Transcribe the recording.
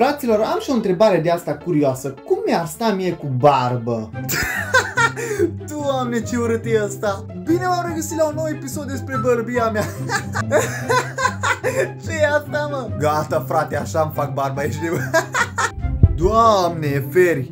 Fraților, am și o întrebare de asta curioasă. Cum mi-ar sta mie cu barbă? Doamne, ce urât e asta! Bine m-am regăsit la un nou episod despre bărbia mea! ce e asta, mă? Gata, frate, așa-mi fac barba, ești de... Doamne, feri!